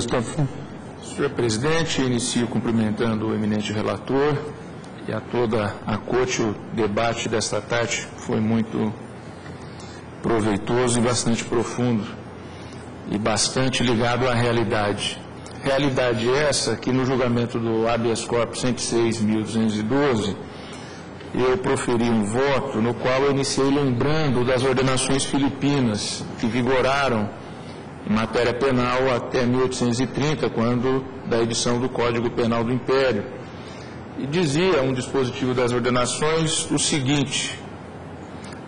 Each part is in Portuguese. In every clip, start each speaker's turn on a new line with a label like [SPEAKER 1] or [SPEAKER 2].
[SPEAKER 1] Senhor presidente, inicio cumprimentando o eminente relator e a toda a corte. O debate desta tarde foi muito proveitoso e bastante profundo e bastante ligado à realidade. Realidade essa que no julgamento do habeas corpus 106.212 eu proferi um voto no qual eu iniciei lembrando das ordenações filipinas que vigoraram em matéria penal até 1830, quando da edição do Código Penal do Império. E dizia um dispositivo das ordenações o seguinte: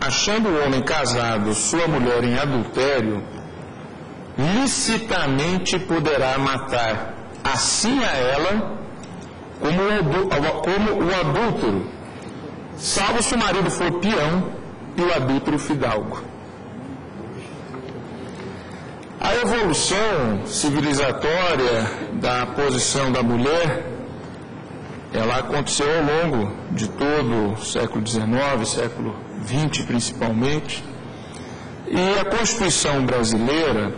[SPEAKER 1] achando o homem casado sua mulher em adultério, licitamente poderá matar assim a ela como o, adúltero, salvo se o marido for peão e o adúltero fidalgo. A evolução civilizatória da posição da mulher, ela aconteceu ao longo de todo o século XIX, século XX principalmente, e a Constituição brasileira,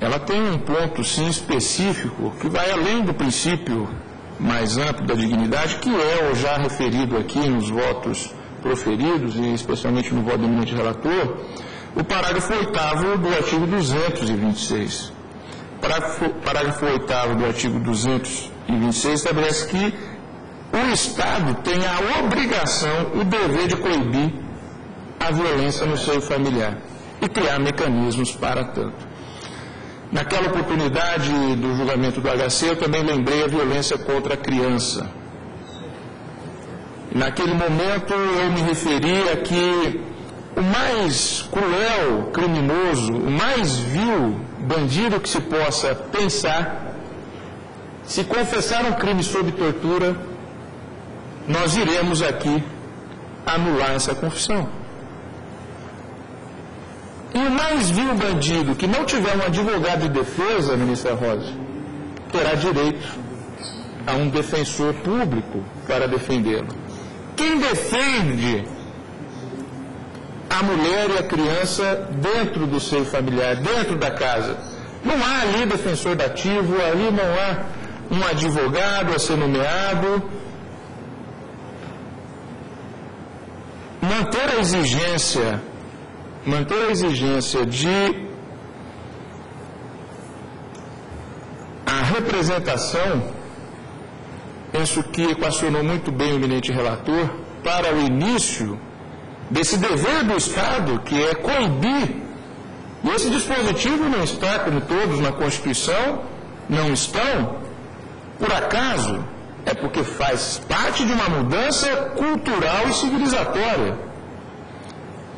[SPEAKER 1] ela tem um ponto, sim, específico, que vai além do princípio mais amplo da dignidade, que é o já referido aqui nos votos proferidos, e especialmente no voto do eminente relator, o parágrafo 8 do artigo 226. Parágrafo, parágrafo 8 do artigo 226 estabelece que o Estado tem a obrigação, o dever de coibir a violência no seio familiar e criar mecanismos para tanto. Naquela oportunidade do julgamento do HC, eu também lembrei a violência contra a criança. Naquele momento, eu me referi a que o mais cruel criminoso, o mais vil bandido que se possa pensar, se confessar um crime sob tortura, nós iremos aqui anular essa confissão. E o mais vil bandido que não tiver um advogado de defesa, ministra Rosa, terá direito a um defensor público para defendê-lo. Quem defende a mulher e a criança dentro do seio familiar, dentro da casa? Não há ali defensor dativo, ali não há um advogado a ser nomeado. Manter a exigência manter a exigência de a representação, penso que equacionou muito bem o eminente relator, para o início desse dever do Estado, que é coibir. E esse dispositivo não está, como todos na Constituição, não estão, por acaso, é porque faz parte de uma mudança cultural e civilizatória.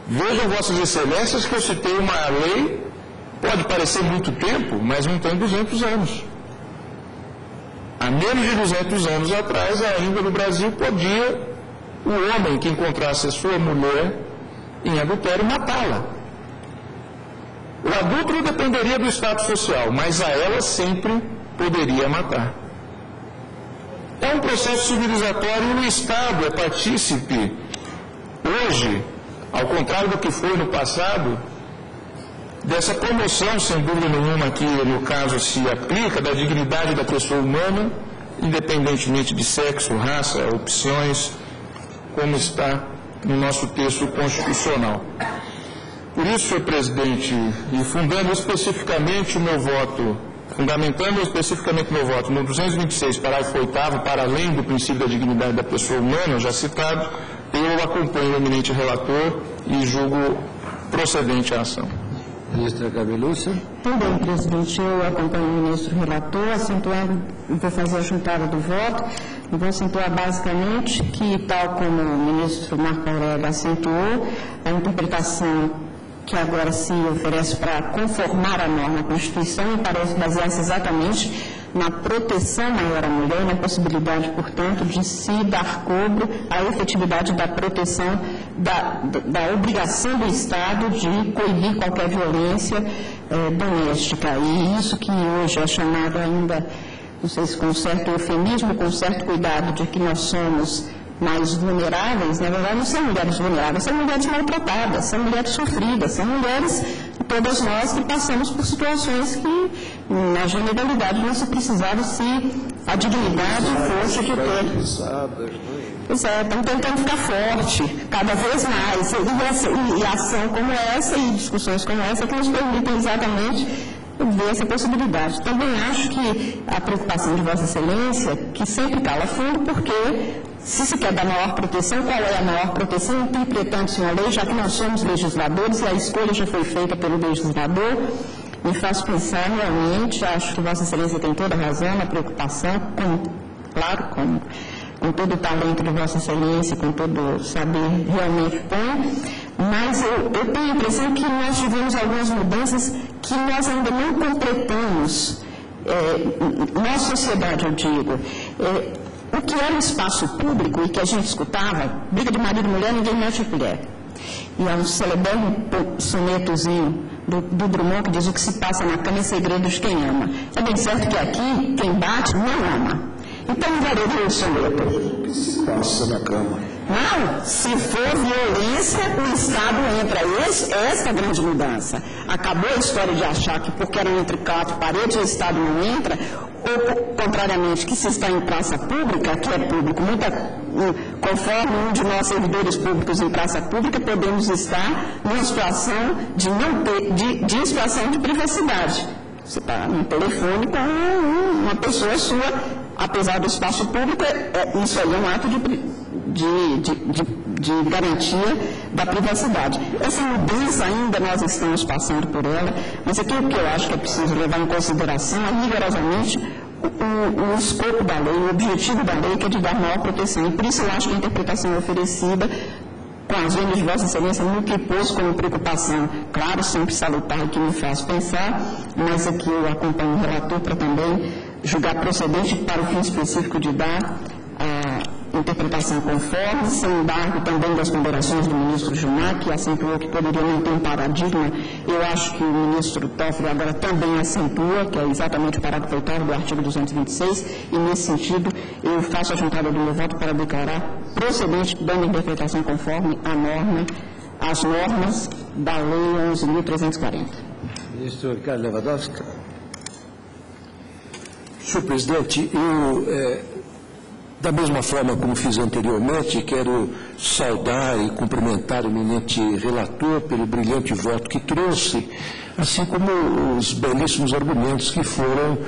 [SPEAKER 1] Vejam, Vossas Excelências, que eu citei uma lei, pode parecer muito tempo, mas não tem 200 anos. Há menos de 200 anos atrás, ainda no Brasil, podia o homem que encontrasse a sua mulher em adultério matá-la. O adulto dependeria do estado social, mas a ela sempre poderia matar. É um processo civilizatório e o Estado é partícipe hoje ao contrário do que foi no passado, dessa promoção, sem dúvida nenhuma, que no caso se aplica, da dignidade da pessoa humana, independentemente de sexo, raça, opções, como está no nosso texto constitucional. Por isso, senhor presidente, e fundando especificamente o meu voto, fundamentando especificamente o meu voto no 226, parágrafo 8 para além do princípio da dignidade da pessoa humana, já citado, eu acompanho o eminente relator e julgo procedente a ação.
[SPEAKER 2] Ministra Gabelucci.
[SPEAKER 3] Também, presidente, eu acompanho o ministro relator, acentuando, vou fazer a juntada do voto, vou acentuar basicamente que, tal como o ministro Marco Aurélio acentuou, a interpretação que agora se oferece para conformar a norma à Constituição me parece basear-se exatamente na proteção maior à mulher, na possibilidade, portanto, de se dar cobro à efetividade da proteção, da, da obrigação do Estado de coibir qualquer violência eh, doméstica. E isso que hoje é chamado ainda, não sei se com certo eufemismo, com certo cuidado, de que nós somos mais vulneráveis, na verdade não são mulheres vulneráveis, são mulheres maltratadas, são mulheres sofridas, são mulheres, todas nós, que passamos por situações que na generalidade não se precisava se a dignidade e força que tem. Pois é, estão tentando ficar forte, cada vez mais. E, e, e ação como essa e discussões como essa que nos permitem exatamente ver essa possibilidade. Também acho que a preocupação de Vossa Excelência, que sempre cala fundo, porque se se quer dar maior proteção, qual é a maior proteção? Interpretando-se uma lei, já que nós somos legisladores e a escolha já foi feita pelo legislador, me faz pensar realmente, acho que Vossa Excelência tem toda a razão na preocupação, com, claro, com, com todo o talento de Vossa Excelência, com todo o saber realmente tem, mas eu, eu tenho a impressão que nós tivemos algumas mudanças que nós ainda não completamos. É, na sociedade, eu digo, é, o que era um espaço público e que a gente escutava, briga de marido e mulher, ninguém mexe a colher. E há um celebrando sonetozinho do, do Drummond que diz o que se passa na cama é segredo de quem ama. É bem certo que aqui, quem bate não ama. Então, não o soneto.
[SPEAKER 2] O que se passa na cama?
[SPEAKER 3] Não, se for violência, o Estado entra. Esse, essa é a grande mudança. Acabou a história de achar que porque era entre quatro paredes o Estado não entra, ou, contrariamente, que se está em praça pública, que é público, muita, conforme um de nós servidores públicos em praça pública, podemos estar numa situação de, não ter, de, de situação de privacidade. Você está no telefone com uma pessoa sua, apesar do espaço público, é, é, isso aí é um ato de de, de, de, garantia da privacidade. Essa mudança ainda nós estamos passando por ela, mas aqui o que eu acho que é preciso levar em consideração é rigorosamente o, o, escopo da lei, o objetivo da lei, que é de dar maior proteção. E por isso eu acho que a interpretação oferecida com as vendas de Vossa Excelência que pôs como preocupação, claro, sempre salutar e que me faz pensar, mas aqui eu acompanho o relator para também julgar procedente para o fim específico de dar interpretação conforme, sem embargo também das ponderações do ministro Gilmar, que acentuou que poderia não ter um paradigma, eu acho que o ministro Toffoli agora também acentua, que é exatamente o parágrafo 8 do artigo 226, e nesse sentido eu faço a juntada do meu voto para declarar procedente dando interpretação conforme a norma, as normas da Lei 11.340.
[SPEAKER 2] Ministro Ricardo Lewandowski.
[SPEAKER 4] Senhor presidente, eu eh, da mesma forma como fiz anteriormente, quero saudar e cumprimentar o eminente relator pelo brilhante voto que trouxe, assim como os belíssimos argumentos que foram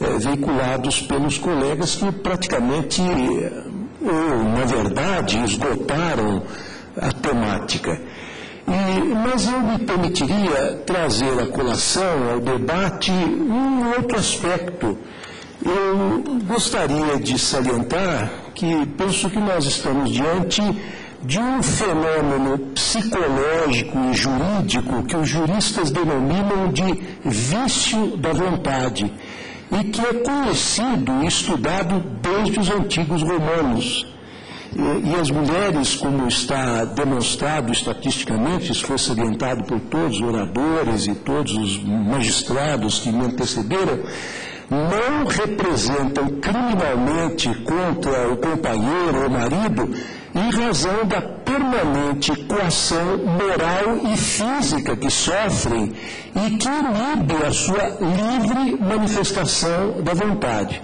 [SPEAKER 4] é, veiculados pelos colegas que praticamente, ou na verdade, esgotaram a temática. E, mas eu me permitiria trazer à colação, ao debate, um outro aspecto eu gostaria de salientar que penso que nós estamos diante de um fenômeno psicológico e jurídico que os juristas denominam de vício da vontade e que é conhecido e estudado desde os antigos romanos. E, e as mulheres, como está demonstrado estatisticamente, isso foi salientado por todos os oradores e todos os magistrados que me antecederam, não representam criminalmente contra o companheiro ou marido em razão da permanente coação moral e física que sofrem e que inibe a sua livre manifestação da vontade.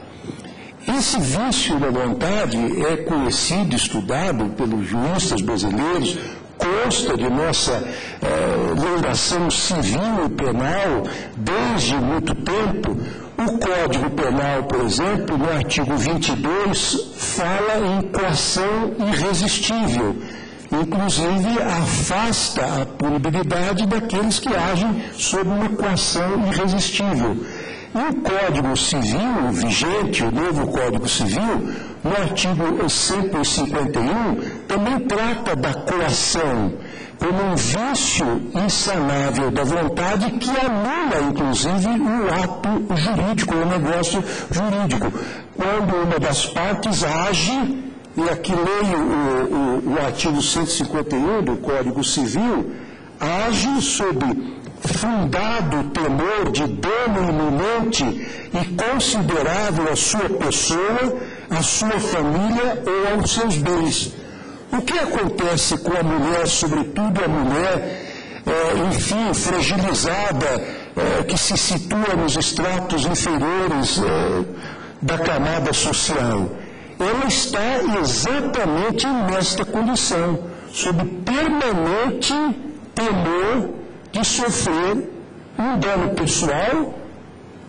[SPEAKER 4] Esse vício da vontade é conhecido, estudado pelos juristas brasileiros, consta de nossa eh, legislação civil e penal desde muito tempo, o Código Penal, por exemplo, no artigo 22, fala em coação irresistível. Inclusive, afasta a punibilidade daqueles que agem sob uma coação irresistível. E o Código Civil vigente, o novo Código Civil, no artigo 151, também trata da coação como um vício insanável da vontade que anula, inclusive, o ato jurídico, o negócio jurídico. Quando uma das partes age, e aqui leio o, o, o artigo 151 do Código Civil, age sob fundado temor de dano iminente e considerável à sua pessoa, à sua família ou aos seus bens o que acontece com a mulher, sobretudo a mulher, é, enfim, fragilizada é, que se situa nos estratos inferiores é, da camada social, ela está exatamente nesta condição, sob permanente temor de sofrer um dano pessoal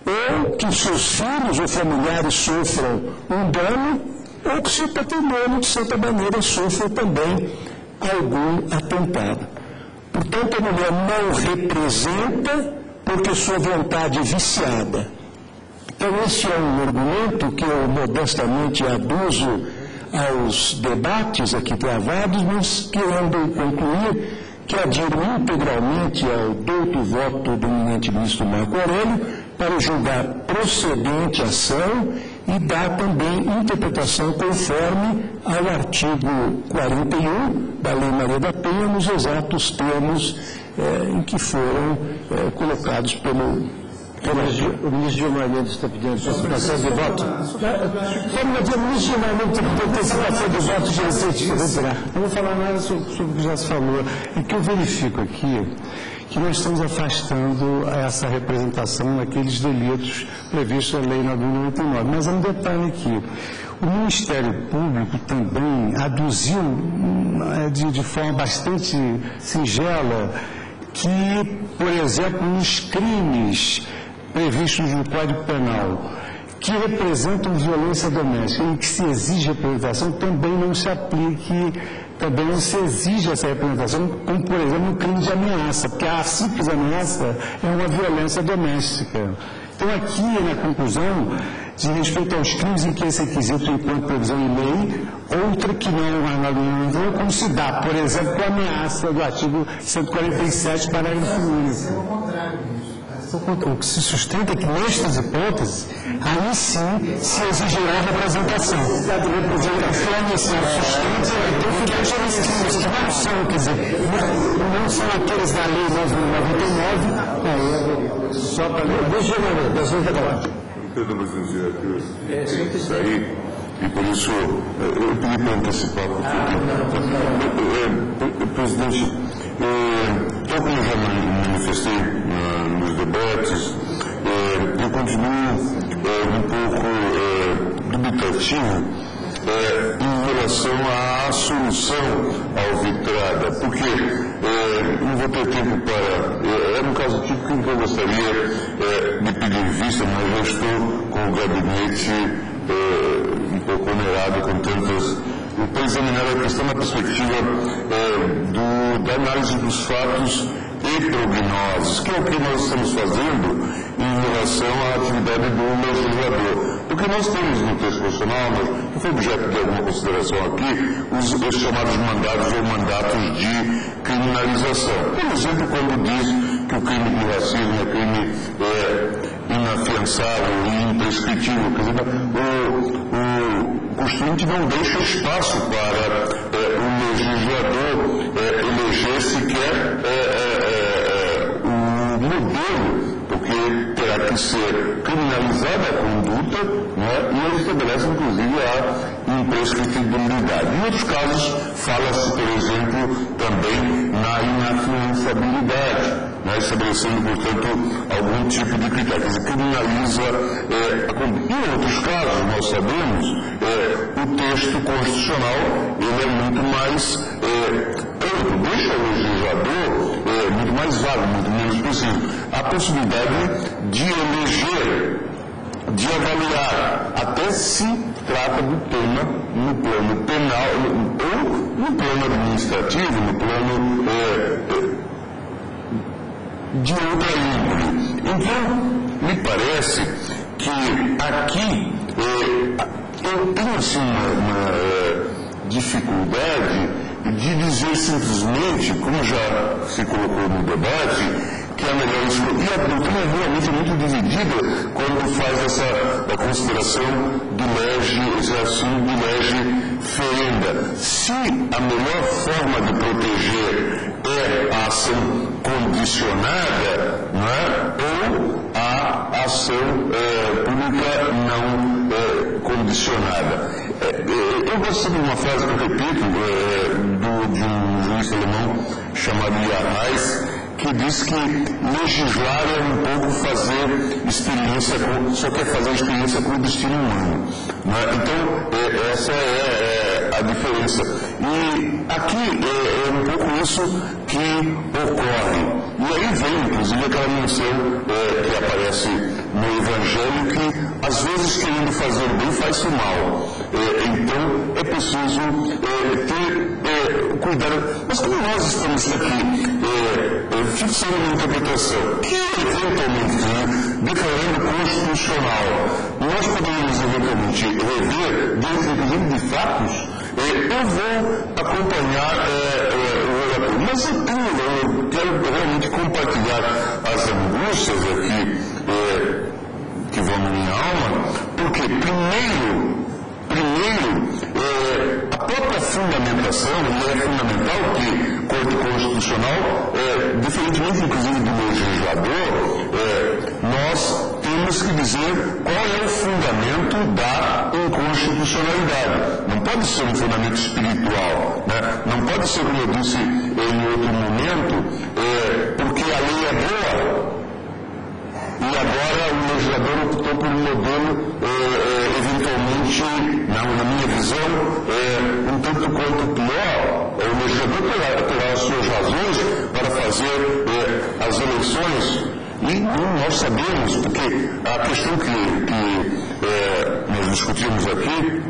[SPEAKER 4] ou que seus filhos ou familiares sofram um dano ou que seu patrimônio, de certa maneira, sofra também algum atentado. Portanto, a mulher não representa porque sua vontade é viciada. Então, esse é um argumento que eu modestamente aduzo aos debates aqui travados, mas querendo concluir que adiro integralmente ao douto voto do eminente ministro Marco Aurélio para julgar procedente a ação e dar também interpretação conforme ao artigo 41 da Lei Maria da Penha, nos exatos termos eh, em que foram eh, colocados pelo
[SPEAKER 2] o ministro Gilmar Mendes está pedindo antecipação de voto.
[SPEAKER 4] O ministro Gilmar Mendes está pedindo antecipação de voto de receita.
[SPEAKER 2] Não vou falar nada sobre, sobre o que já se falou. É que eu verifico aqui que nós estamos afastando essa representação daqueles delitos previstos na Lei 999. Mas há um detalhe aqui. O Ministério Público também aduziu hum, de forma bastante singela que, por exemplo, nos crimes previstos no Código Penal que representam violência doméstica e que se exige representação também não se aplique, também não se exige essa representação, como por exemplo no crime de ameaça, porque a simples ameaça é uma violência doméstica. Então aqui na conclusão, de respeito aos crimes em que esse requisito enquanto previsão em lei, outra que não é na como se dá, por exemplo, a ameaça do artigo 147, parágrafo único o que se sustenta é que nestas hipóteses, aí sim se exigirá representação. Conforme esse sustenta, então os crimes que não são, quer dizer, não são aqueles da lei 999, aí haveria. Só para ler. Deixa eu ver, nós vamos acabar.
[SPEAKER 5] Pedro Brasil aqui, é, isso aí, e por isso eu pedi para antecipar, porque, presidente, tal como eu já manifestei nos debates, eu continuo um pouco dubitativo em relação à solução alvitrada, porque não vou ter tempo para. É um caso típico em que eu gostaria de pedir vista, mas já estou com o gabinete um pouco onerado com tantas para examinar a questão na perspectiva é, do, da análise dos fatos e que é o que nós estamos fazendo em relação à atividade do legislador. Porque nós temos no texto constitucional, não foi objeto de alguma consideração aqui, os, os chamados mandados ou mandatos de criminalização. Por exemplo, quando diz que o crime de racismo é crime é, inafiançável e imprescritível, quer dizer, o, o constituinte não deixa espaço para é, o legislador é, eleger sequer é, o modelo, porque terá que ser criminalizada a conduta né, e ele estabelece inclusive a imprescritibilidade. Em outros casos, fala-se, por exemplo, também na inafiançabilidade né, estabelecendo, portanto, algum tipo de critério. Quer dizer, criminaliza é. Em outros casos, nós sabemos, é, o texto constitucional ele é muito mais é, amplo, deixa o legislador é, muito mais vago, muito menos preciso. A possibilidade de eleger, de avaliar, até se trata do tema no plano penal ou no plano administrativo, no plano é, de outra índole. Então, me parece que aqui é, eu tenho assim uma, uma é, dificuldade de dizer simplesmente, como já se colocou no debate, que é a melhor escolha. E a doutrina é realmente muito dividida quando faz essa consideração do lege, esse assunto do lege ferenda. Se a melhor forma de proteger é a ação condicionada, é? ou a ação é, pública não é, condicionada. É, é eu gosto de uma frase que eu repito é, do, de um juiz alemão chamado Yarnais, que diz que legislar é um pouco fazer experiência com, só quer fazer experiência com o destino humano. Então, essa é, diferença. E aqui é, é, um pouco isso que ocorre. E aí vem, inclusive, aquela menção é, que aparece no Evangelho que, às vezes, querendo fazer bem, faz-se mal. É, então, é preciso ter cuidado. Mas como nós estamos aqui fixando uma interpretação que, eventualmente, declarando constitucional, nós podemos, eventualmente, rever, dentro, de fatos, eu vou acompanhar o relator. Mas eu tenho, eu quero realmente compartilhar as angústias aqui que vão na minha alma, porque, primeiro, primeiro, a própria fundamentação, é fundamental que Corte Constitucional, é, diferentemente inclusive do legislador, é, nós temos que dizer qual é o fundamento da inconstitucionalidade. Não pode ser um fundamento espiritual, né? não pode ser, como eu disse em outro momento, é, porque a lei é boa, e agora o legislador optou por um modelo, é, é, eventualmente, na, na, minha visão, é, um tanto quanto pior. O legislador terá, terá as suas razões para fazer é, as eleições. E nós sabemos, porque a questão que, que é, nós discutimos aqui,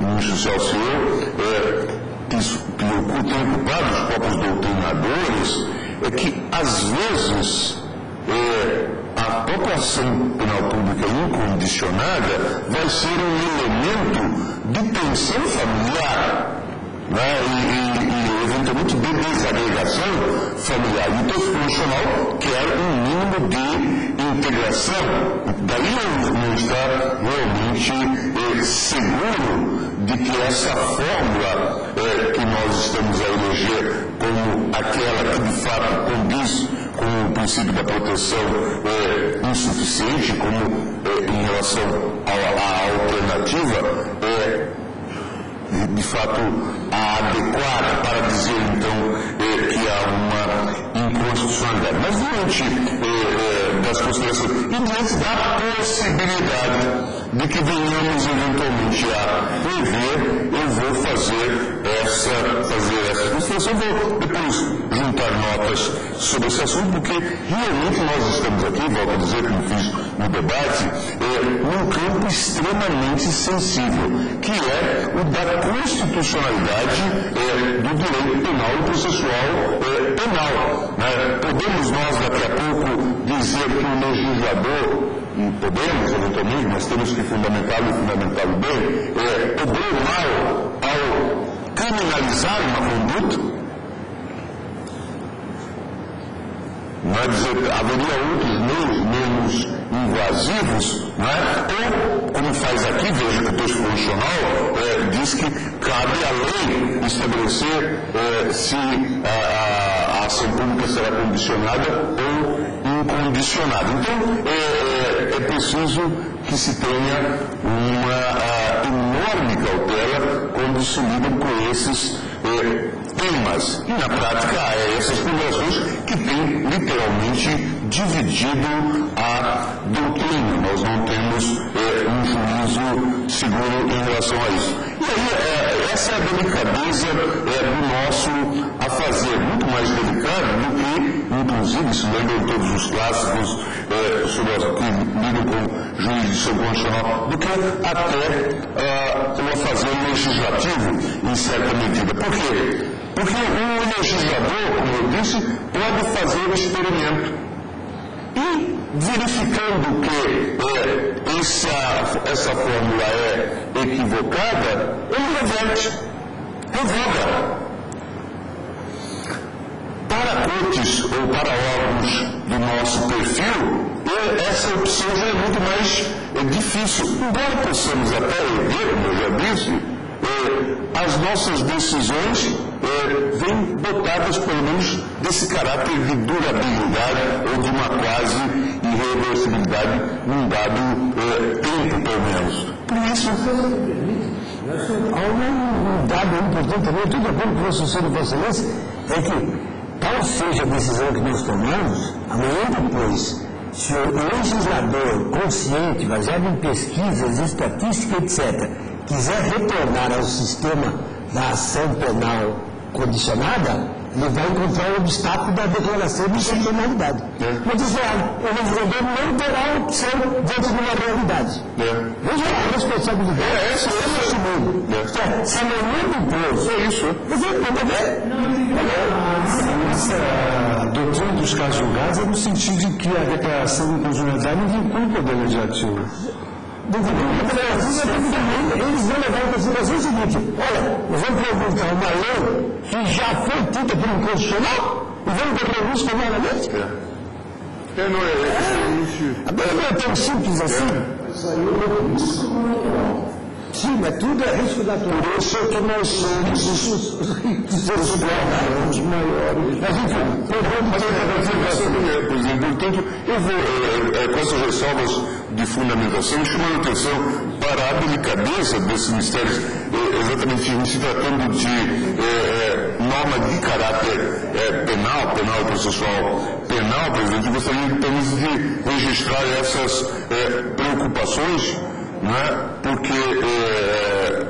[SPEAKER 5] o ministro Celso é, que, que tem ocupado os próprios doutrinadores, é que, às vezes, é, a própria ação penal pública incondicionada vai ser um elemento de tensão familiar né? e, e, e, eventualmente, de desagregação familiar. E constitucional quer um mínimo de integração. Daí não, está realmente eh, seguro de que essa fórmula eh, que nós estamos a eleger como aquela que de fato condiz com o princípio da proteção é, insuficiente, como é, em relação à alternativa, é, de fato a adequada para dizer então é, que há uma inconstitucionalidade. Mas diante é, é, das considerações e diante da possibilidade de que venhamos eventualmente a rever, eu vou fazer essa, fazer essa consideração, vou depois juntar notas sobre esse assunto, porque realmente nós estamos aqui, volto a dizer, como fiz no debate, é, num campo extremamente sensível, que é o da constitucionalidade é, do direito penal e processual é, penal. Né? Podemos nós, daqui a pouco, dizer que o legislador e podemos, eventualmente, mas temos que fundamentá-lo e fundamentá-lo bem, é, obrou mal ao criminalizar uma conduta, dizer, haveria outros meios menos invasivos, não é? ou, como faz aqui, veja que o texto constitucional é, diz que cabe à lei estabelecer é, se a, a, a ação pública será condicionada ou incondicionada. Então, é, é, é preciso que se tenha uma enorme cautela quando se lida com esses é, temas. E na prática é essas ponderações que têm literalmente dividido a doutrina. Nós não temos é, um juízo seguro em relação a isso. E aí, é, essa é a delicadeza é, do nosso a fazer, muito mais delicado do que, inclusive, se lembram todos os clássicos é, sobre as, que lidam com jurisdição constitucional, do que até uh, o a fazer legislativo, em certa medida. Por quê? Porque o legislador, como eu disse, pode fazer o experimento. E verificando que é, essa, essa fórmula é equivocada, ele reverte, revoga. Para cortes ou para órgãos do nosso perfil, essa opção já é muito mais é, difícil. Embora possamos até ver, como eu já disse, é, as nossas decisões é, vêm dotadas, pelo menos, desse caráter de durabilidade ou de uma quase irreversibilidade num dado é, tempo, pelo menos. Por isso,
[SPEAKER 2] há um dado importante também, tudo aquilo que você soube com excelência, é que
[SPEAKER 6] qual seja a decisão que nós tomamos, amanhã depois, se o legislador consciente, baseado em pesquisas, estatística, etc., quiser retornar ao sistema da ação penal condicionada, ele vai encontrar o obstáculo da declaração de inconstitucionalidade. É. Mas isso é, o legislador não terá opção dentro de uma realidade. É. Veja a responsabilidade. É, essa é o segundo. É. Se amanhã depois. É isso. Mas é,
[SPEAKER 2] Essa doutrina dos casos julgados é no sentido de que a declaração de inconstitucionalidade não vincula o Poder Legislativo.
[SPEAKER 6] Eles vão levar em consideração o seguinte: olha, nós vamos perguntar uma lei que já foi tida por um constitucional e vamos devolver isso novamente?
[SPEAKER 5] É. É, não é. é,
[SPEAKER 6] é, é, é tão simples assim? É. Sim, mas tudo é risco da natureza que nós somos os seres humanos maiores. Mas enfim,
[SPEAKER 5] presidente, portanto, eu vou, é, é, com essas ressalvas de fundamentação, chamando a atenção para a delicadeza desses mistérios, é, exatamente se tratando de é, norma de caráter penal, penal e processual penal, presidente, gostaria apenas de registrar essas preocupações né? porque, é,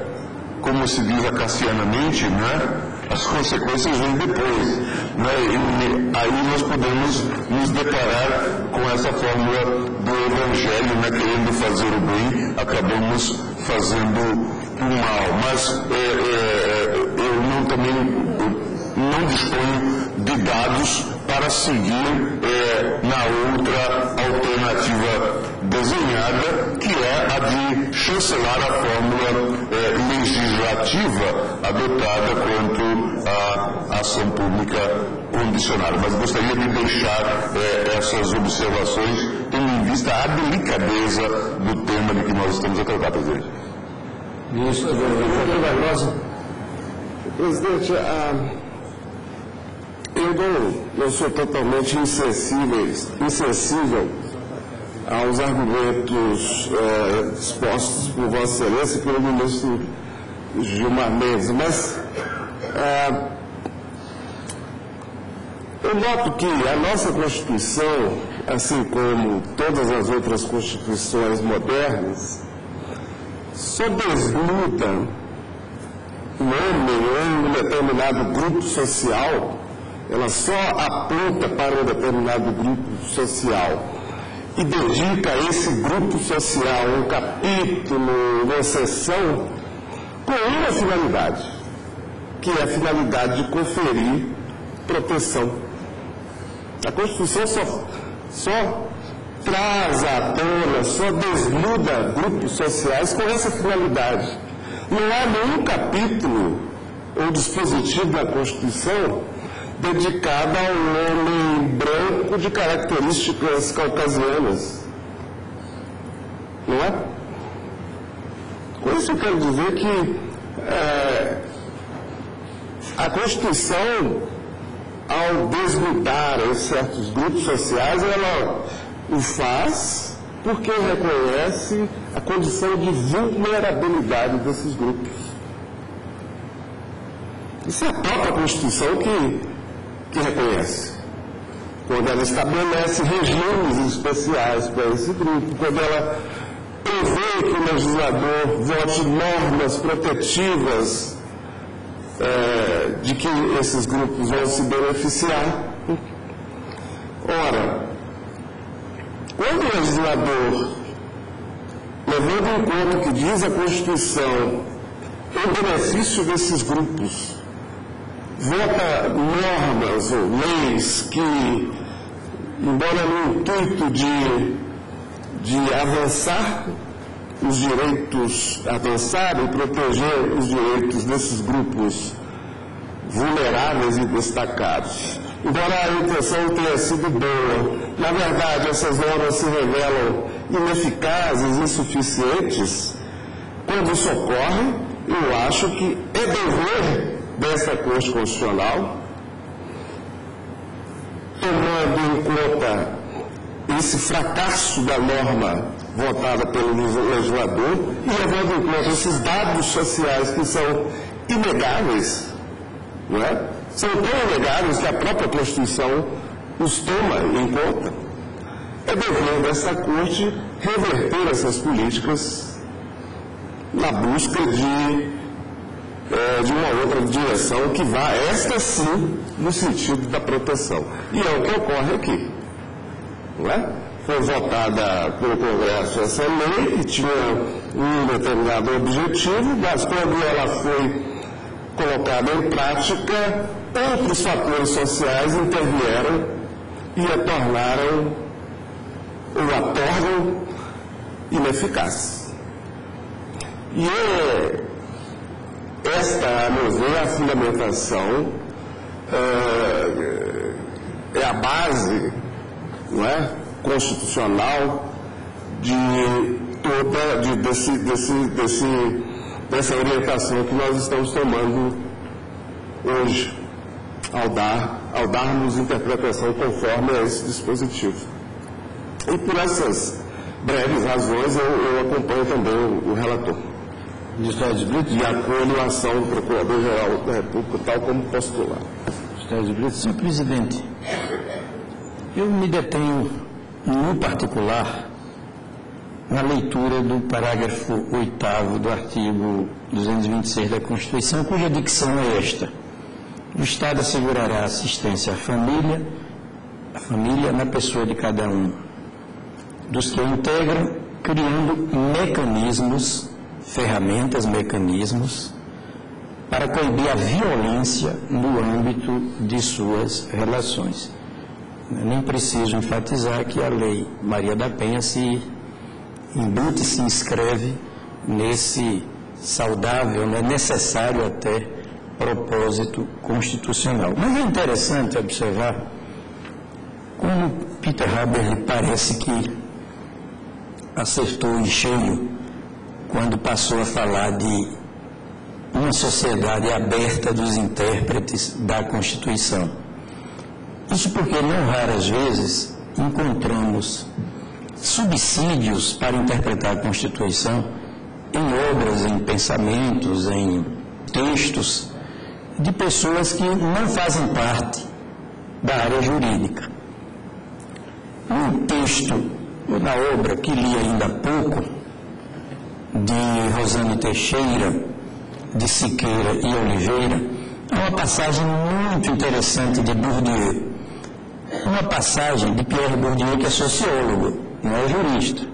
[SPEAKER 5] como se diz acacianamente, né? as consequências vêm depois. Né? E aí nós podemos nos deparar com essa fórmula do Evangelho, né? querendo fazer o bem, acabamos fazendo o mal. Mas é, é, eu não também não disponho de dados para seguir é, na outra alternativa desenhada, que é a de chancelar a fórmula é, legislativa adotada quanto à ação pública condicionada. Mas gostaria de deixar é, essas observações tendo em vista a delicadeza do tema de que nós estamos a tratar, presidente.
[SPEAKER 6] Ministro.
[SPEAKER 7] Presidente, a eu não, eu sou totalmente insensível, insensível aos argumentos é, expostos por Vossa Excelência e pelo ministro Gilmar Mendes, mas é, eu noto que a nossa Constituição, assim como todas as outras constituições modernas, só desnuda um homem ou um determinado grupo social ela só aponta para um determinado grupo social e dedica a esse grupo social um capítulo, uma sessão, com uma finalidade, que é a finalidade de conferir proteção. A Constituição só, só traz à tona, só desnuda grupos sociais com essa finalidade. Não há nenhum capítulo ou dispositivo da Constituição dedicada a um homem branco de características caucasianas. Não é? Com isso eu quero dizer que é, a Constituição, ao desnudar em certos grupos sociais, ela o faz porque reconhece a condição de vulnerabilidade desses grupos. Isso é a própria Constituição que que reconhece. Quando ela estabelece regimes especiais para esse grupo, quando ela prevê que o legislador vote normas protetivas é, de que esses grupos vão se beneficiar. Ora, quando o legislador, levando em conta o que diz a Constituição, em benefício desses grupos, vota normas ou leis que, embora no intuito de, de avançar os direitos, avançar e proteger os direitos desses grupos vulneráveis e destacados. Embora a intenção tenha sido boa, na verdade essas normas se revelam ineficazes, insuficientes. Quando isso ocorre, eu acho que é dever dessa Corte Constitucional, tomando em conta esse fracasso da norma votada pelo legislador e levando em conta esses dados sociais que são inegáveis, não é? são tão inegáveis que a própria Constituição os toma em conta. É dever dessa Corte reverter essas políticas na busca de, é, de uma outra direção que vá, esta sim, no sentido da proteção. E é o que ocorre aqui. Não é? Foi votada pelo Congresso essa lei, que tinha um determinado objetivo, mas quando ela foi colocada em prática, outros fatores sociais intervieram e a tornaram, ou a tornam ineficaz. E é esta, a meu ver, a fundamentação é, é a base não é, constitucional de toda de, desse, desse, desse, dessa orientação que nós estamos tomando hoje, ao, dar, ao darmos interpretação conforme a esse dispositivo. E por essas breves razões eu, eu acompanho também o, o relator. E acolho a ação do Procurador-Geral da República, tal como postulado.
[SPEAKER 4] Senhor presidente, eu me detenho, no particular, na leitura do parágrafo 8 do artigo 226 da Constituição, cuja dicção é esta. O Estado assegurará assistência à família, à família na pessoa de cada um dos que o integram, criando mecanismos, ferramentas, mecanismos, para coibir a violência no âmbito de suas relações. Nem preciso enfatizar que a lei Maria da Penha se embute, se inscreve nesse saudável, né, necessário até propósito constitucional. Mas é interessante observar como Peter Haber parece que acertou em cheio quando passou a falar de uma sociedade aberta dos intérpretes da Constituição. Isso porque não raras vezes encontramos subsídios para interpretar a Constituição em obras, em pensamentos, em textos de pessoas que não fazem parte da área jurídica. Um texto na obra que li ainda há pouco, de Rosane Teixeira, de Siqueira e Oliveira, é uma passagem muito interessante de Bourdieu. Uma passagem de Pierre Bourdieu, que é sociólogo, não é jurista,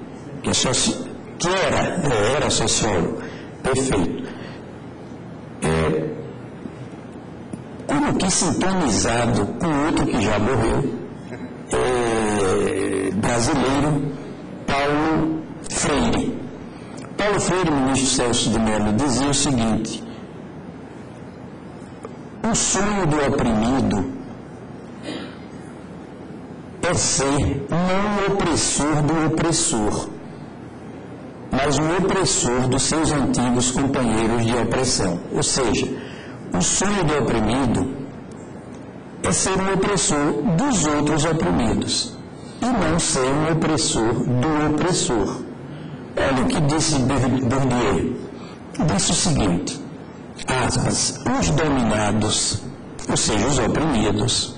[SPEAKER 4] que, é soci... que era, é, era sociólogo. Perfeito. É, como que sintonizado com outro que já morreu, é, brasileiro, Paulo Freire. Paulo Freire, ministro Celso de Mello, dizia o seguinte: o sonho do oprimido é ser não opressor do opressor, mas o opressor dos seus antigos companheiros de opressão. Ou seja, o sonho do oprimido é ser um opressor dos outros oprimidos e não ser um opressor do opressor. Olha o que disse Bourdieu. Disse o seguinte, aspas, os dominados, ou seja, os oprimidos,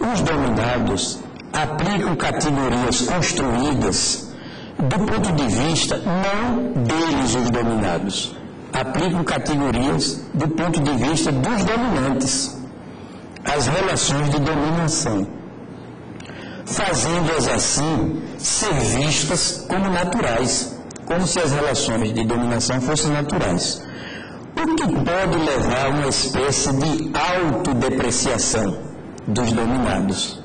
[SPEAKER 4] os dominados aplicam categorias construídas do ponto de vista não deles os dominados, aplicam categorias do ponto de vista dos dominantes, as relações de dominação fazendo-as assim ser vistas como naturais, como se as relações de dominação fossem naturais. O que pode levar a uma espécie de autodepreciação dos dominados,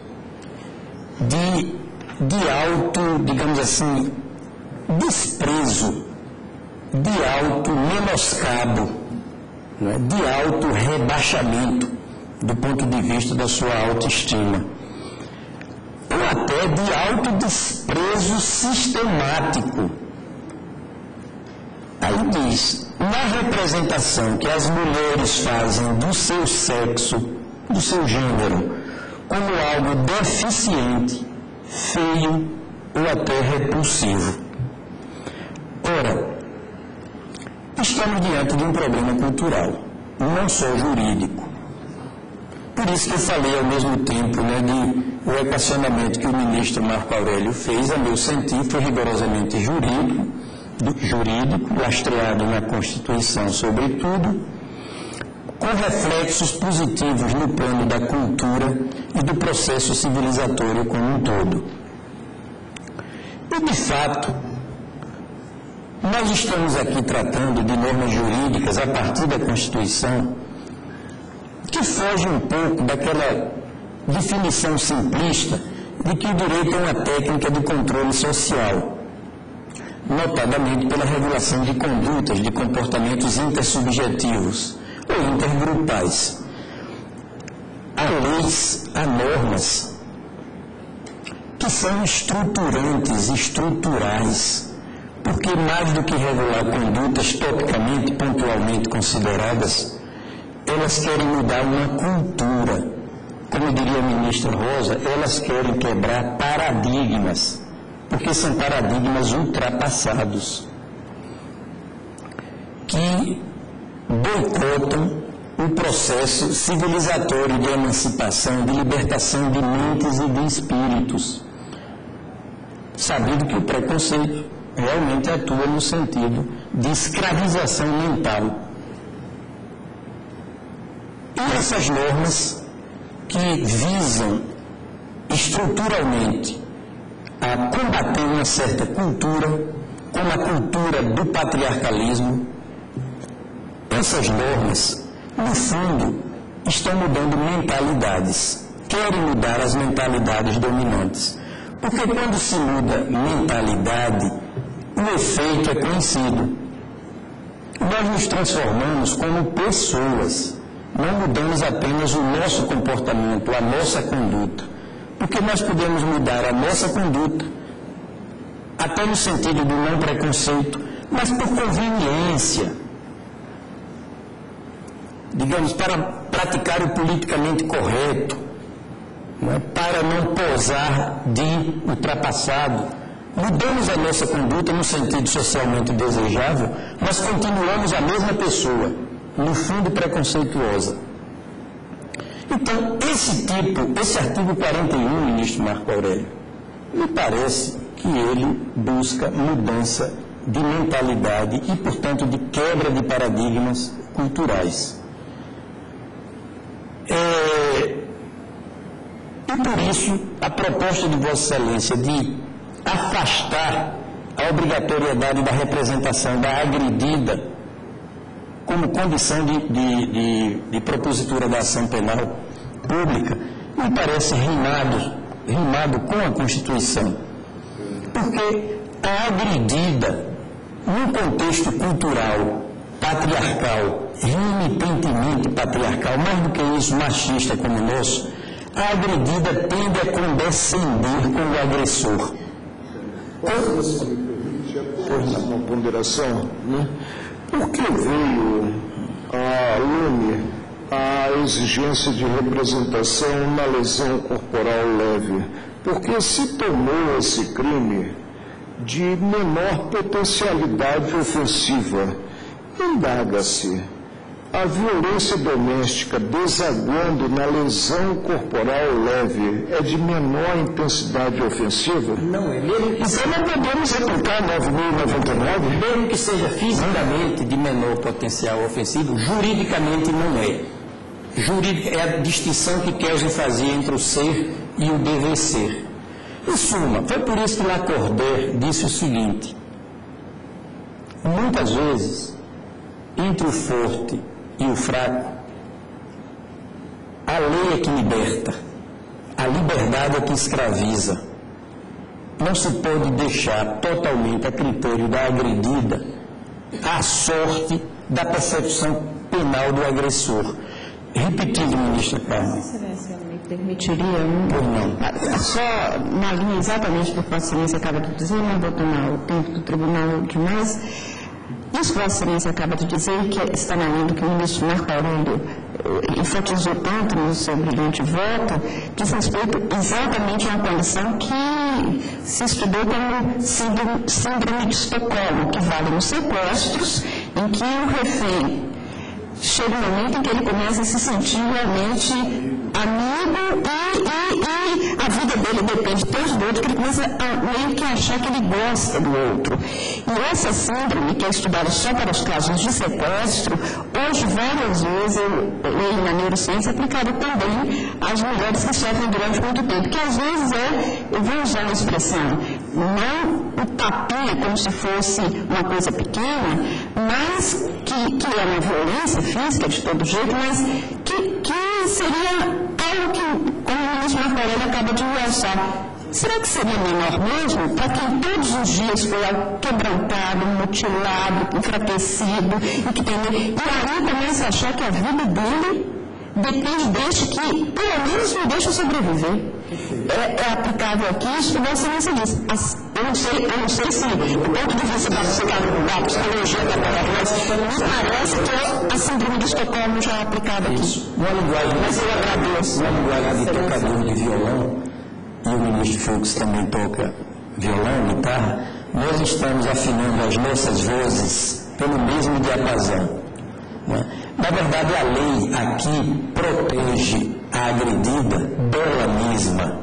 [SPEAKER 4] de, de auto, digamos assim, desprezo, de auto menoscabo, né, de auto rebaixamento do ponto de vista da sua autoestima ou até de autodesprezo sistemático. Aí diz, na representação que as mulheres fazem do seu sexo, do seu gênero, como algo deficiente, feio ou até repulsivo. Ora, estamos diante de um problema cultural, não só jurídico.
[SPEAKER 6] Por isso que eu falei ao mesmo tempo né, de o equacionamento que o ministro Marco Aurélio fez, a meu sentir, foi rigorosamente jurídico, jurídico, lastreado na Constituição, sobretudo, com reflexos positivos no plano da cultura e do processo civilizatório como um todo. E, de fato, nós estamos aqui tratando de normas jurídicas a partir da Constituição que foge um pouco daquela definição simplista de que o direito é uma técnica de controle social, notadamente pela regulação de condutas, de comportamentos intersubjetivos ou intergrupais. Há leis, há normas que são estruturantes, estruturais, porque mais do que regular condutas topicamente, pontualmente consideradas, elas querem mudar uma cultura. Como diria a ministra Rosa, elas querem quebrar paradigmas, porque são paradigmas ultrapassados, que boicotam o processo civilizatório de emancipação, de libertação de mentes e de espíritos. Sabendo que o preconceito realmente atua no sentido de escravização mental e essas normas que visam estruturalmente a combater uma certa cultura, como a cultura do patriarcalismo, essas normas, no fundo, estão mudando mentalidades, querem mudar as mentalidades dominantes. Porque quando se muda mentalidade, o efeito é conhecido. Nós nos transformamos como pessoas não mudamos apenas o nosso comportamento, a nossa conduta. Porque nós podemos mudar a nossa conduta, até no sentido do não preconceito, mas por conveniência. Digamos, para praticar o politicamente correto, não é? para não posar de ultrapassado. Mudamos a nossa conduta no sentido socialmente desejável, mas continuamos a mesma pessoa no fundo preconceituosa. Então, esse tipo, esse artigo 41, ministro Marco Aurélio, me parece que ele busca mudança de mentalidade e, portanto, de quebra de paradigmas culturais. É, e por isso, a proposta de Vossa Excelência de afastar a obrigatoriedade da representação da agredida como condição de, de, de, de propositura da ação penal pública, me parece rimado, rimado com a Constituição. Porque a agredida, num contexto cultural, patriarcal, remittentemente patriarcal, mais do que isso, machista como o nosso, a agredida tende a condescender com o agressor.
[SPEAKER 7] Posso, me permite, uma ponderação, né? Por que veio a lume a exigência de representação na lesão corporal leve? Porque se tomou esse crime de menor potencialidade ofensiva, indaga-se a violência doméstica desaguando na lesão corporal leve é de menor intensidade ofensiva?
[SPEAKER 6] Não é. Mesmo que
[SPEAKER 7] então não podemos aplicar 9.099?
[SPEAKER 6] Mesmo que seja fisicamente de menor potencial ofensivo, juridicamente não é. Jurídica é a distinção que Kelsen fazia entre o ser e o dever ser. Em suma, foi por isso que Lacordaire disse o seguinte: muitas vezes, entre o forte e o fraco. A lei é que liberta, a liberdade é que escraviza. Não se pode deixar totalmente a critério da agredida a sorte da percepção penal do agressor. Repetindo, ministra Carmen.
[SPEAKER 3] Excelência, me permitiria um... Por não. Só na linha exatamente do que a Excelência acaba de dizer, não vou tomar o tempo do tribunal demais isso que Vossa Excelência acaba de dizer, que está na linha do que o ministro Marco Aurélio eh, enfatizou tanto no seu brilhante voto, diz respeito exatamente a uma condição que se estudou como síndrome, síndrome de Estocolmo, que vale nos sequestros, em que o refém chega um momento em que ele começa a se sentir realmente amigo e, e, e, a vida dele depende tanto do outro que ele começa a meio que achar que ele gosta do outro. E essa síndrome, que é estudada só para os casos de sequestro, hoje várias vezes eu leio na neurociência aplicada também às mulheres que sofrem durante muito tempo, que às vezes é, eu vou usar uma expressão, não o tapinha como se fosse uma coisa pequena, mas que, que é uma violência física de todo jeito, mas que, que seria algo que, como o ministro Marco Aurélio acaba de realçar, será que seria menor mesmo para quem todos os dias foi quebrantado, mutilado, enfraquecido e que tem. E aí começa a achar que a vida dele depende deste que, pelo menos, me deixa sobreviver. É, é aplicável aqui isso não diz. Eu não sei, eu não sei se, do ponto de vista da, da psicologia da palavra, me parece que é a síndrome de Estocolmo já é aplicada aqui. Isso.
[SPEAKER 6] Uma linguagem,
[SPEAKER 3] Mas eu agradeço.
[SPEAKER 6] Uma linguagem de tocador de violão, e o ministro Fux também toca violão, guitarra, nós estamos afinando as nossas vozes pelo mesmo diapasão. Né? Na verdade, a lei aqui protege a agredida dela mesma,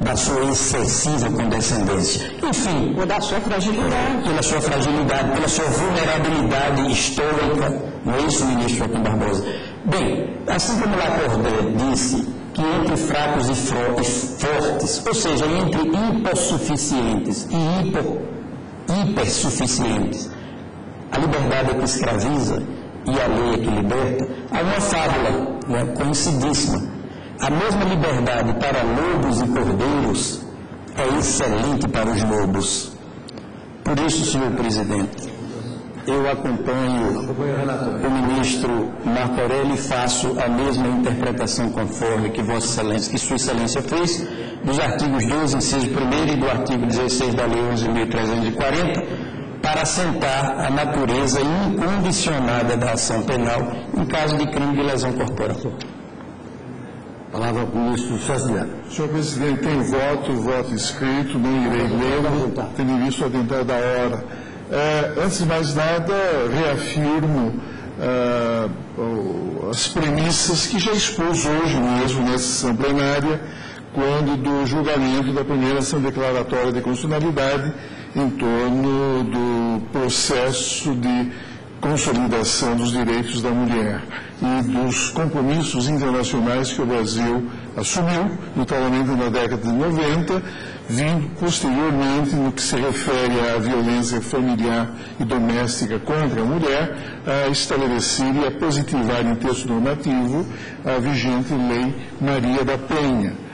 [SPEAKER 6] da sua excessiva condescendência. Enfim.
[SPEAKER 3] Ou da sua fragilidade.
[SPEAKER 6] Pela sua fragilidade, pela sua vulnerabilidade histórica. Não é isso, ministro Joaquim Barbosa? Bem, assim como Lacordaire disse que entre fracos e fortes, ou seja, entre hipossuficientes e hipo, hipersuficientes, a liberdade é que escraviza e a lei é que liberta, há uma fábula né, conhecidíssima. A mesma liberdade para lobos e cordeiros é excelente para os lobos. Por isso, senhor presidente, eu acompanho o ministro Marco Aurélio e faço a mesma interpretação conforme que Vossa Excelência, que Sua Excelência fez, dos artigos 12, inciso 1 e do artigo 16 da Lei 11.340, para assentar a natureza incondicionada da ação penal em caso de crime de lesão corporal.
[SPEAKER 2] Palavra para o ministro Sassiano.
[SPEAKER 8] Senhor presidente, tem voto, voto escrito, não irei lê-lo, tendo visto o adiantar da hora. É, antes de mais nada, reafirmo é, as premissas que já expus hoje mesmo nessa sessão plenária, quando do julgamento da primeira ação declaratória de constitucionalidade em torno do processo de consolidação dos direitos da mulher e dos compromissos internacionais que o Brasil assumiu, notadamente na década de 90, vindo posteriormente no que se refere à violência familiar e doméstica contra a mulher, a estabelecer e a positivar em texto normativo a vigente Lei Maria da Penha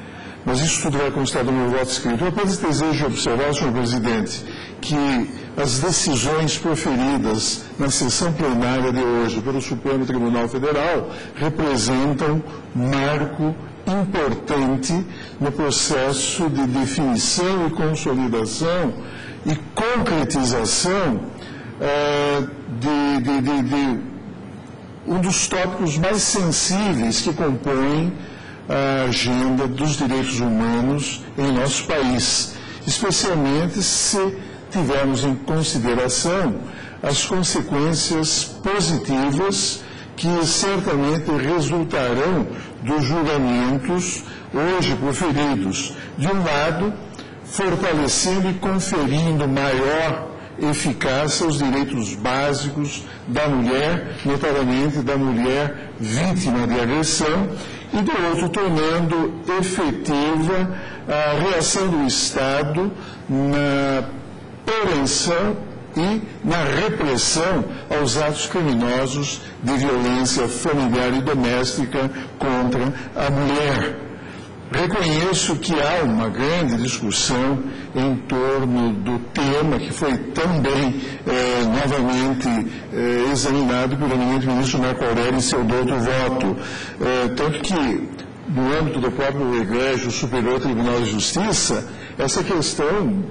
[SPEAKER 8] mas isso tudo vai constar do meu voto escrito. Eu apenas desejo observar, senhor presidente, que as decisões proferidas na sessão plenária de hoje pelo Supremo Tribunal Federal representam marco importante no processo de definição e consolidação e concretização é, de, de, de, de um dos tópicos mais sensíveis que compõem a agenda dos direitos humanos em nosso país, especialmente se tivermos em consideração as consequências positivas que certamente resultarão dos julgamentos hoje proferidos. De um lado, fortalecendo e conferindo maior eficácia aos direitos básicos da mulher, notadamente da mulher vítima de agressão, e do outro, tornando efetiva a reação do Estado na prevenção e na repressão aos atos criminosos de violência familiar e doméstica contra a mulher. Reconheço que há uma grande discussão em torno do tema que foi também eh, novamente eh, examinado pelo eminente ministro Marco Aurélio em seu outro voto. Eh, tanto que, no âmbito do próprio Egrégio Superior Tribunal de Justiça, essa questão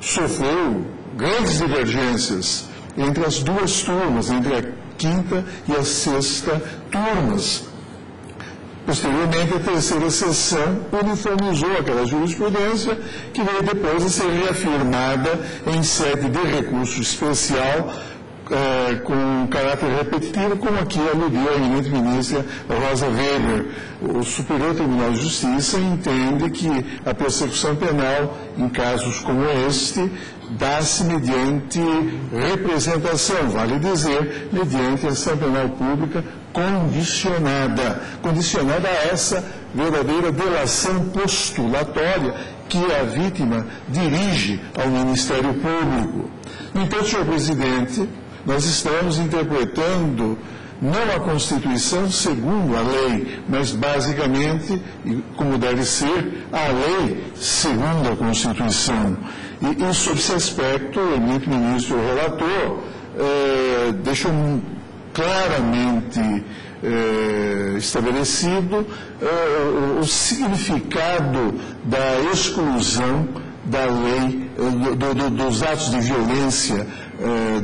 [SPEAKER 8] sofreu grandes divergências entre as duas turmas, entre a quinta e a sexta turmas Posteriormente, a terceira sessão uniformizou aquela jurisprudência, que veio depois a ser reafirmada em sede de recurso especial é, com caráter repetitivo, como aqui aludiu a eminente ministra Rosa Weber. O Superior Tribunal de Justiça entende que a persecução penal, em casos como este, dá-se mediante representação, vale dizer, mediante ação penal pública condicionada, condicionada a essa verdadeira delação postulatória que a vítima dirige ao Ministério Público. No entanto, senhor presidente, nós estamos interpretando não a Constituição segundo a lei, mas basicamente, como deve ser, a lei segundo a Constituição. E, e esse aspecto, o ministro relator eh, deixou claramente eh, estabelecido eh, o significado da exclusão da lei, eh, do, do, dos atos de violência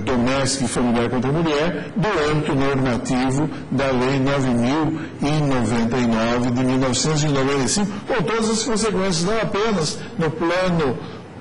[SPEAKER 8] doméstica e familiar contra a mulher do âmbito normativo da Lei 9.099 de 1995, com todas as consequências, não apenas no plano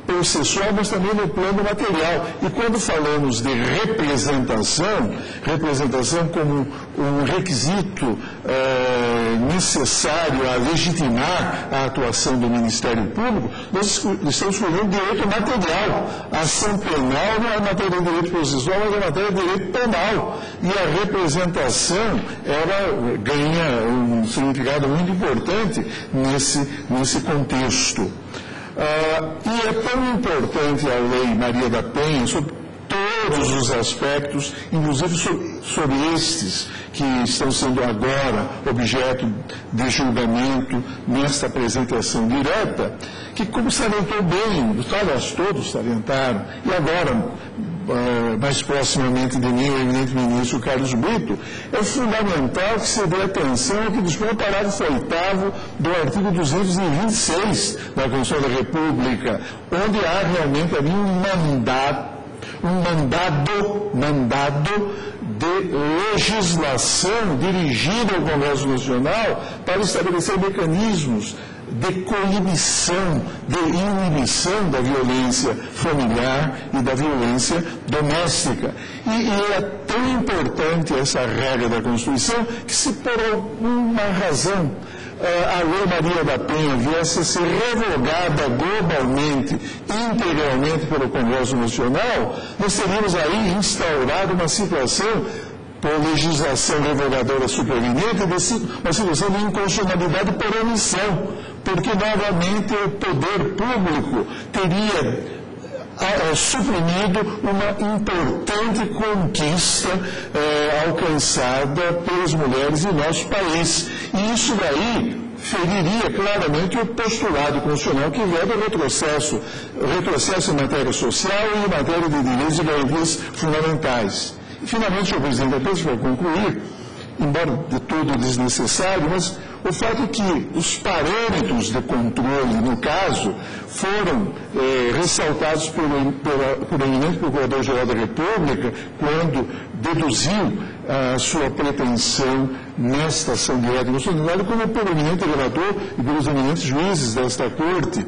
[SPEAKER 8] processual, mas também no plano material. E quando falamos de representação, representação como um requisito é, necessário a legitimar a atuação do Ministério Público, nós estamos falando de direito material. A ação penal não é matéria de direito processual, mas é matéria de direito penal. E a representação, ela ganha um significado muito importante nesse, nesse contexto. Uh, e é tão importante a Lei Maria da Penha sobre todos os aspectos, inclusive sobre, estes que estão sendo agora objeto de julgamento nesta apresentação direta, que como salientou bem, aliás, todos salientaram, e agora eh, mais proximamente de mim, eminente ministro Carlos Brito, é fundamental que se dê atenção ao que dispõe o parágrafo 8 do artigo 226 da Constituição da República, onde há realmente ali um mandato, um mandado, mandado de legislação dirigida ao Congresso Nacional para estabelecer mecanismos de coinibição, de inibição da violência familiar e da violência doméstica. E, e, é tão importante essa regra da Constituição que se por alguma razão eh, a Lei Maria da Penha viesse a ser revogada globalmente, integralmente pelo Congresso Nacional, nós teríamos aí instaurado uma situação por legislação revogadora superveniente, uma situação de inconstitucionalidade por omissão, porque novamente o poder público teria é, suprimido uma importante conquista é, alcançada pelas mulheres em nosso país. E isso daí feriria claramente o postulado constitucional que veda o retrocesso, retrocesso em matéria social e em matéria de direitos e garantias fundamentais. E, finalmente, senhor presidente, apenas para concluir, embora de todo desnecessário, mas o fato é que os parâmetros de controle, no caso, foram eh, ressaltados por, por, por eminente Procurador-Geral da República quando deduziu a sua pretensão nesta ação direta constitucional, como pelo eminente relator e pelos eminentes juízes desta Corte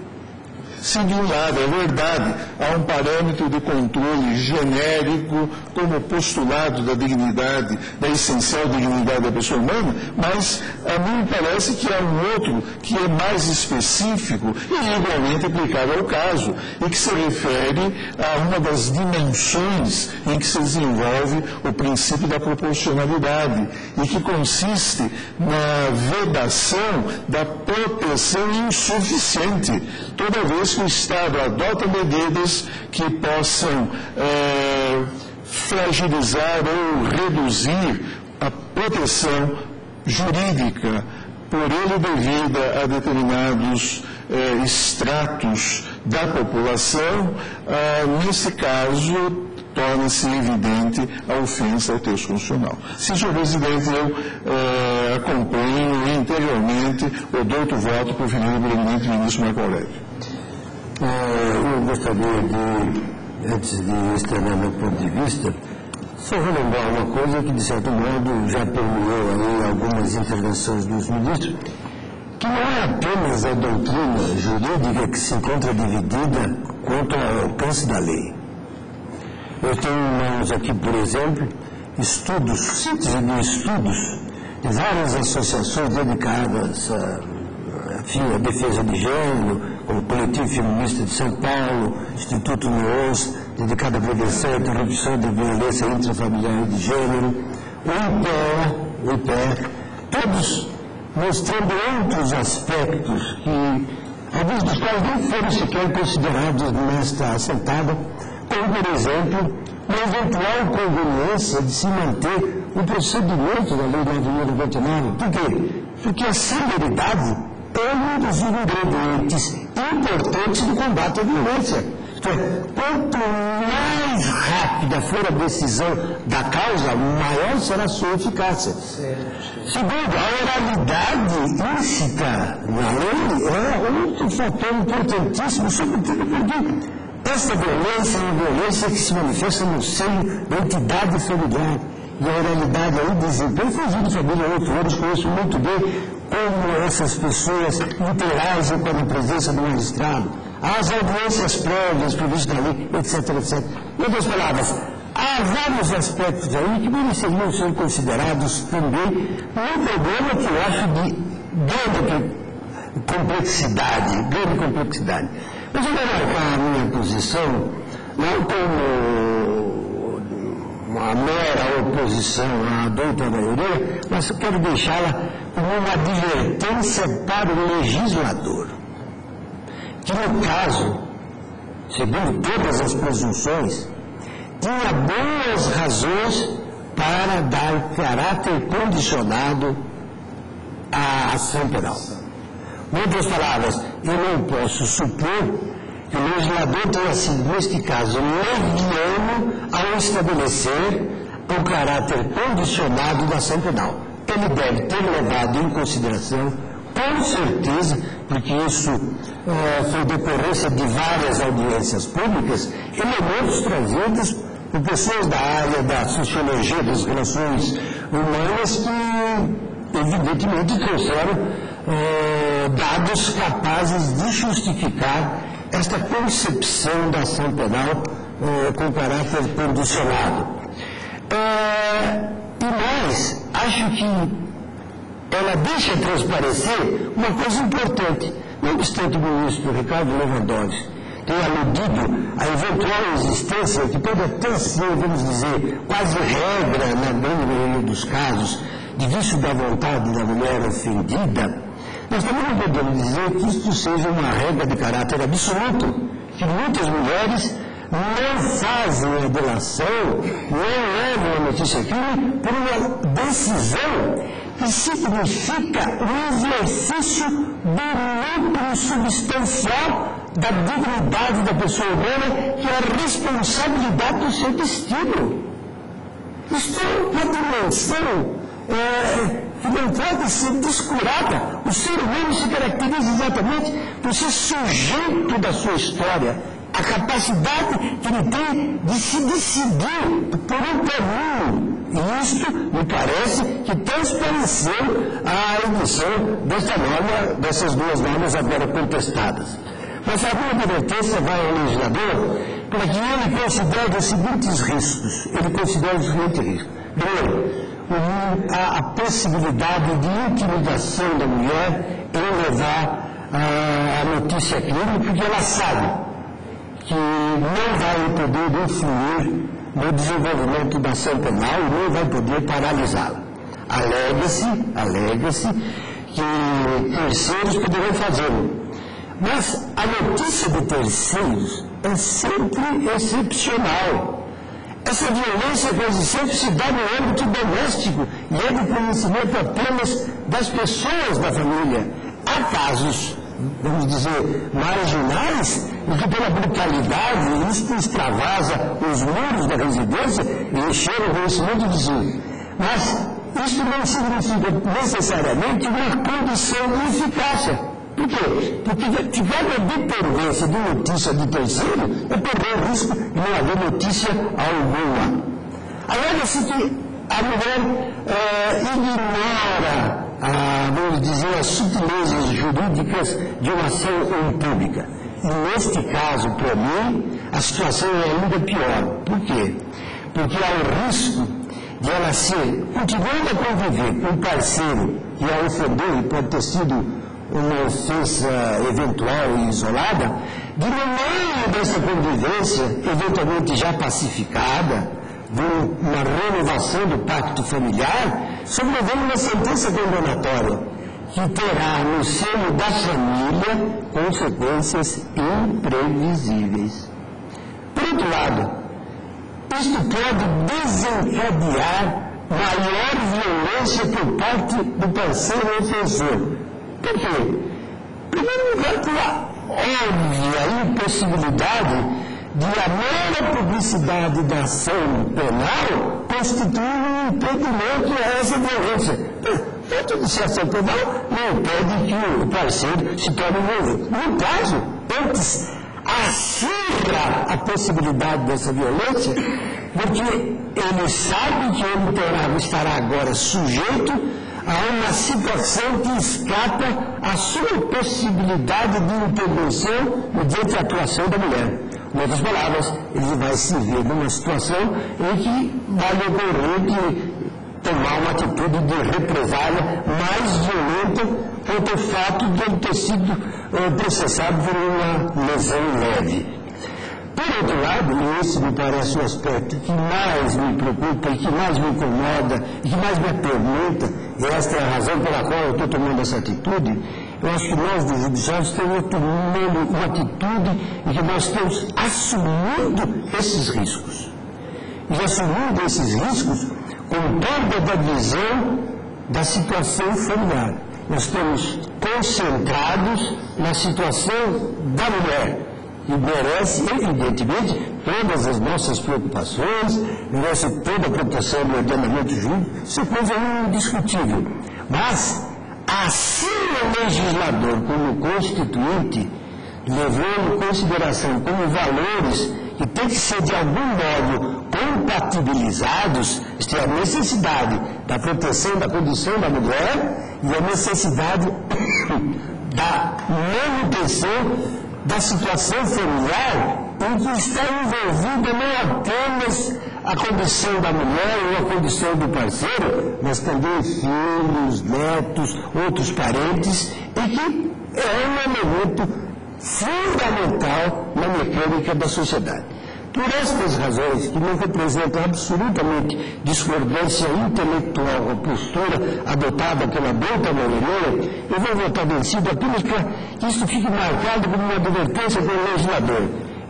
[SPEAKER 8] se de um lado é verdade, há um parâmetro de controle genérico como postulado da dignidade, da essencial dignidade da pessoa humana, mas a mim parece que há um outro que é mais específico e igualmente aplicável ao caso, e que se refere a uma das dimensões em que se desenvolve o princípio da proporcionalidade, e que consiste na vedação da proteção insuficiente, toda vez que o Estado adota medidas que possam é, fragilizar ou reduzir a proteção jurídica por ele devida a determinados é, estratos da população, ah, nesse caso torna-se evidente a ofensa ao texto constitucional. Sim, senhor presidente, eu é, acompanho interiormente o douto voto proferido pelo eminente ministro Marco Aurélio.
[SPEAKER 6] É, eu gostaria de, antes de externar meu ponto de vista, só relembrar uma coisa que, de certo modo, já permeou aí algumas intervenções dos ministros, que não é apenas a doutrina jurídica que se encontra dividida quanto ao alcance da lei. Eu tenho em mãos aqui, por exemplo, estudos, síntese de estudos de várias associações dedicadas enfim, à defesa de gênero, o Coletivo Feminista de São Paulo, Instituto NUOS, dedicado à prevenção e interrupção da violência intrafamiliar e de gênero, o IPEA, o IPEA, todos mostrando outros aspectos que, alguns dos quais nem foram sequer considerados nesta assentada, como, por exemplo, uma eventual conveniência de se manter o procedimento da Lei 9.099. Por quê? Porque a celeridade é um dos ingredientes importantes do combate à violência. Quanto mais rápida for a decisão da causa, maior será a sua eficácia. Segundo, a oralidade íncita na lei é outro fator importantíssimo, sobretudo porque essa violência é uma violência que se manifesta no seio da entidade familiar. E a oralidade aí desempenha, de família oito anos, conheço muito bem como essas pessoas interagem com a presença do magistrado, as audiências prévias previstas na lei, etc, etc. Em outras palavras, há vários aspectos aí que mereceriam ser considerados também um problema que eu acho de grande complexidade, grande complexidade. Mas eu vou marcar a minha posição não como uma mera oposição à douta maioria, mas quero deixá-la uma advertência para o legislador. Que no caso, segundo todas as presunções, tinha boas razões para dar caráter condicionado à ação penal. Em outras palavras, eu não posso supor que o legislador tenha sido, neste caso, leviano ao estabelecer o caráter condicionado da ação penal. Ele deve ter levado em consideração, com certeza, porque isso é, foi decorrência de várias audiências públicas, elementos trazidos por pessoas da área da sociologia das relações humanas que, evidentemente, trouxeram é, dados capazes de justificar esta concepção da ação penal é, com caráter condicionado. É, e mais, acho que ela deixa transparecer uma coisa importante. Não obstante o ministro Ricardo Lewandowski ter aludido à eventual existência, que pode até ser, vamos dizer, quase regra na grande maioria dos casos, de vício da vontade da mulher ofendida, nós também não podemos dizer que isto seja uma regra de caráter absoluto, que muitas mulheres não fazem a delação, não levam a notícia crime por uma decisão que significa o exercício do lucro substancial da dignidade da pessoa humana, que é a responsabilidade do seu destino. Isto é uma dimensão é, que não pode ser descurada. O ser humano se caracteriza exatamente por ser sujeito da sua história, a capacidade que ele tem de se decidir por um caminho. E isto me parece que transpareceu a edição dessa norma, dessas duas normas agora contestadas. Mas a minha advertência vai ao legislador para que ele considere os seguintes riscos. Ele considera os seguintes riscos. Primeiro, a, a possibilidade de intimidação da mulher em levar a, a notícia crime, porque ela sabe que não vai poder influir no desenvolvimento da ação penal e não vai poder paralisá-la. Alega-se, alega-se que terceiros poderão fazê-lo. Mas a notícia de terceiros é sempre excepcional. Essa violência quase sempre se dá no âmbito doméstico e é do conhecimento apenas das pessoas da família. Há casos, vamos dizer, marginais, em que pela brutalidade isto extravasa os muros da residência e chega o conhecimento vizinho. Mas isso não significa necessariamente uma condição de eficácia. Por quê? Porque tiver uma dependência de notícia de terceiro, é perder o risco de não haver notícia alguma. Alega-se que a mulher é, ignora, a, vamos dizer, as sutilezas jurídicas de uma ação pública. E neste caso, para mim, a situação é ainda pior. Por quê? Porque há o risco de ela ser, continuando a conviver com um parceiro que a ofendeu e pode ter sido uma ofensa eventual e isolada, de no meio dessa convivência, eventualmente já pacificada, de uma renovação do pacto familiar, sobrevendo uma sentença condenatória que terá no seio da família consequências imprevisíveis. Por outro lado, isto pode desencadear maior violência por parte do parceiro ofensor. Por quê? Em primeiro lugar, pela óbvia impossibilidade de a mera publicidade da ação penal constituir um impedimento a essa violência. Tanto de ação penal não impede que o parceiro se torne violento. No caso, antes acirra a possibilidade dessa violência, porque ele sabe que ele terá, estará agora sujeito a uma situação que escapa à sua possibilidade de intervenção mediante a atuação da mulher. Em outras palavras, ele vai se ver numa situação em que vai ocorrer de tomar uma atitude de represália mais violenta quanto ao fato de ele ter sido uh, processado por uma lesão leve. Por outro lado, esse me parece o aspecto que mais me preocupa e que mais me incomoda e que mais me atormenta, e esta é a razão pela qual eu estou tomando essa atitude, eu acho que nós, dos judiciários, estamos tomando uma atitude e que nós estamos assumindo esses riscos. E assumindo esses riscos com perda da visão da situação familiar. Nós estamos concentrados na situação da mulher, que merece, evidentemente, todas as nossas preocupações, merece toda a proteção do ordenamento jurídico, isso é coisa indiscutível. Mas Assim o legislador, como constituinte, levando em consideração como valores que têm que ser de algum modo compatibilizados, isto é, a necessidade da proteção da condição da mulher e a necessidade da manutenção da situação familiar em que está envolvida não apenas a condição da mulher ou a condição do parceiro, mas também filhos, netos, outros parentes, e que é um elemento fundamental na mecânica da sociedade. Por estas razões, que não representam absolutamente discordância intelectual a postura adotada pela Benta maioria, eu vou votar vencido apenas para que isso fique marcado como uma advertência do legislador.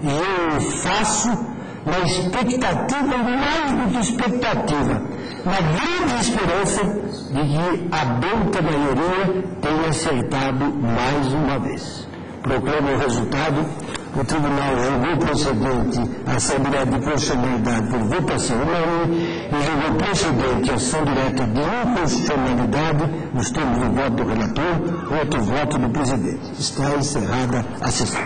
[SPEAKER 6] E eu faço na expectativa, mais do que expectativa, na grande esperança de que a Benta maioria tenha acertado mais uma vez. Proclamo o resultado o tribunal julgou procedente a ação direta de constitucionalidade por votação unânime e julgou procedente a ação direta de inconstitucionalidade nos termos do voto do relator, outro voto do presidente. Está encerrada a sessão.